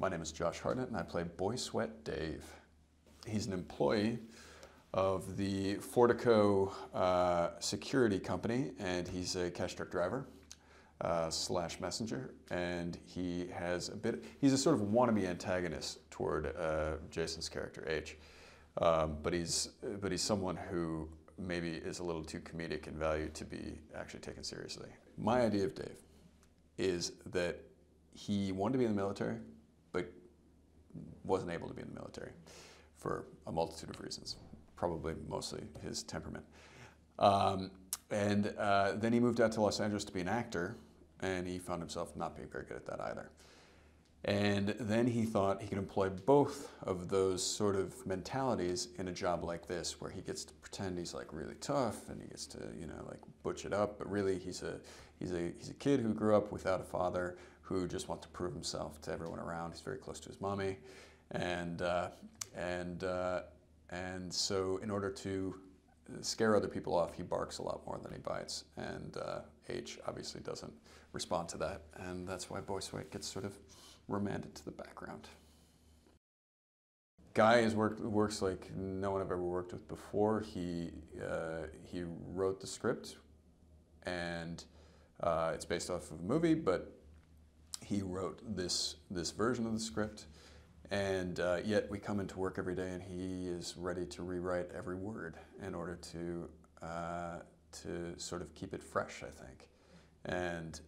My name is Josh Hartnett, and I play Boy Sweat Dave. He's an employee of the Fortico uh, security company, and he's a cash truck driver uh, slash messenger, and he has a bit. He's a sort of wannabe antagonist toward uh, Jason's character H, um, but he's but he's someone who maybe is a little too comedic in value to be actually taken seriously. My idea of Dave is that he wanted to be in the military, but wasn't able to be in the military for a multitude of reasons, probably mostly his temperament. Um, and uh, then he moved out to Los Angeles to be an actor, and he found himself not being very good at that either. And then he thought he could employ both of those sort of mentalities in a job like this, where he gets to pretend he's like really tough and he gets to, you know, like butch it up, but really he's a, he's a, he's a kid who grew up without a father who just wants to prove himself to everyone around. He's very close to his mommy. And, uh, and, uh, and so in order to scare other people off, he barks a lot more than he bites. And uh, H obviously doesn't respond to that. And that's why Boy Sweat gets sort of remanded to the background. Guy has worked, works like no one I've ever worked with before. He, uh, he wrote the script, and uh, it's based off of a movie, but he wrote this, this version of the script. And uh, yet we come into work every day and he is ready to rewrite every word in order to, uh, to sort of keep it fresh, I think. And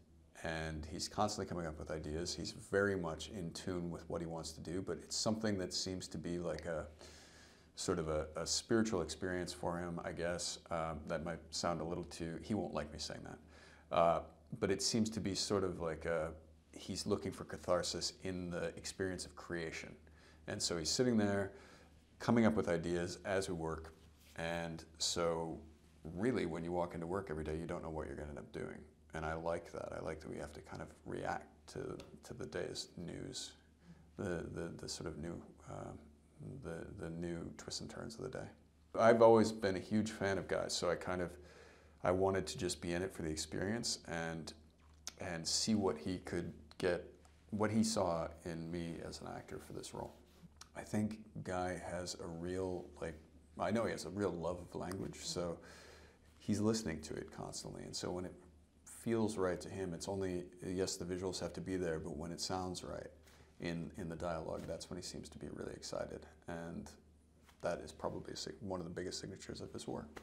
and he's constantly coming up with ideas. He's very much in tune with what he wants to do, but it's something that seems to be like a sort of a, a spiritual experience for him, I guess. Um, that might sound a little too, he won't like me saying that. Uh, but it seems to be sort of like a, he's looking for catharsis in the experience of creation. And so he's sitting there coming up with ideas as we work. And so really when you walk into work every day, you don't know what you're going to end up doing and I like that. I like that we have to kind of react to, to the day's news, the, the, the sort of new, uh, the, the new twists and turns of the day. I've always been a huge fan of Guy's, so I kind of, I wanted to just be in it for the experience and, and see what he could get, what he saw in me as an actor for this role. I think Guy has a real, like, I know he has a real love of language, so he's listening to it constantly. And so when it feels right to him. It's only, yes, the visuals have to be there, but when it sounds right in, in the dialogue, that's when he seems to be really excited. And that is probably one of the biggest signatures of his work.